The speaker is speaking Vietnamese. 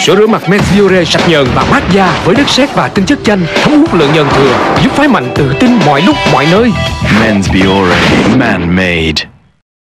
Sữa rửa mặt Men sạch nhờn và mát da với đất sét và tinh chất chanh, thấm hút lượng nhờn thừa, giúp phái mạnh tự tin mọi lúc, mọi nơi. Men's man made.